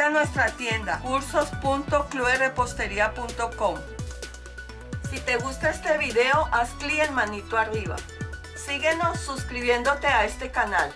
Visita nuestra tienda cursos.cluerepostería.com. Si te gusta este video, haz clic en manito arriba. Síguenos suscribiéndote a este canal.